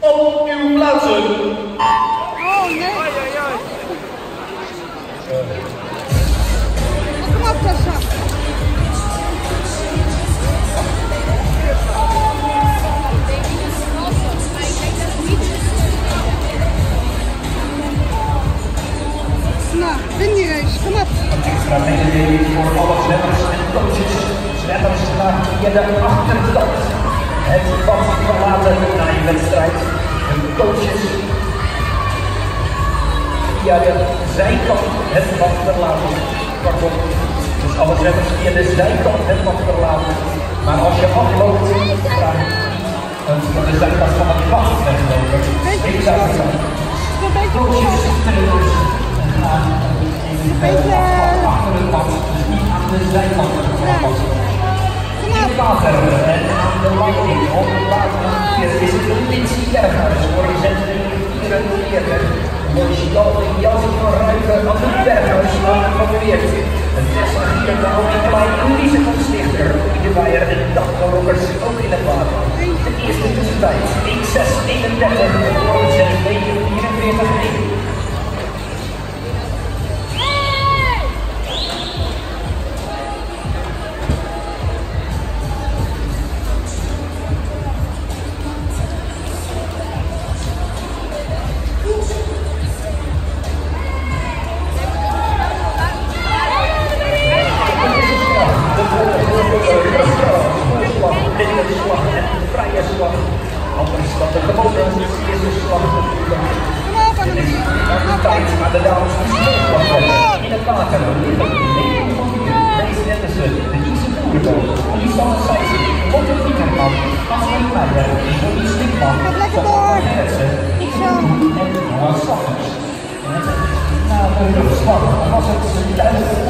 Op uw plaatsen. Oh nee. Extra mededeling voor alle zwemmers en coaches. Zwemmers naar via de achterkant. Het vast verlaten na je wedstrijd. De coaches via de zijkant het vast verlaten. Pardon. Dus alle zwemmers via de zijkant het vast verlaten. Maar als je afloopt, dan van de zijkant van het vast weglopen. Ik zou zeggen, coaches, trainers, en gaan Beetje, de van het. Kom In het water en aan de leiding op de nummer 4 is het de Lindsay Berghuis voor zender 44. Mochiel de Jan van Ruiven aan de Berghuis gepromoveerd. Een Tessa hier de Aldi Klein, de dames die sneeuwslag hebben. In het water liggen Leon van Vier, Grace Henderson, Denise Boerenboom, Lisanne Seijzen, Lotte Viekerman, Annemarie Meijer, Jolie Stikman, Gaat Sofie door. Ik Zo. en Noah Sappers. Na de rugslag was het duidelijk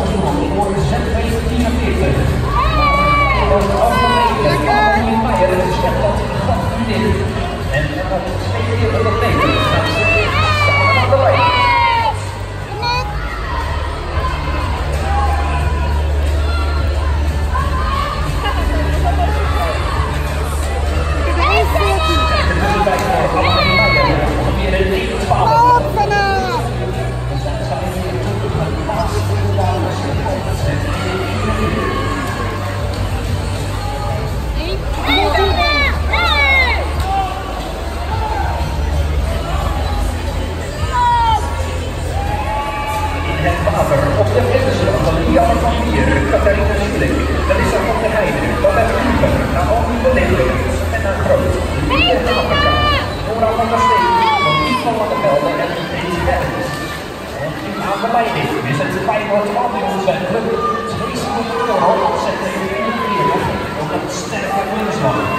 nu aan de leiding is het Feyenoord Ambulancecentrum, twee seconden voor hoog, zet de 44, ook een sterke winslag, bijna groot.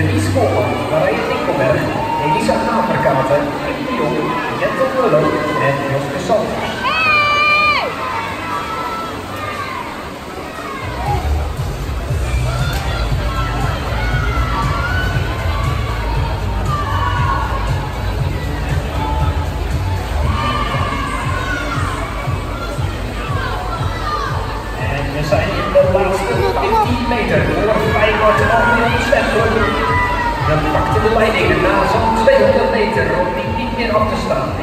Denise Koolman, Marije Winkelberg, Elisa Haverkaten, meter voor Feyenoord Almere Zwembroek. We pakten de leiding na zo'n 200 meter om niet meer af te staan.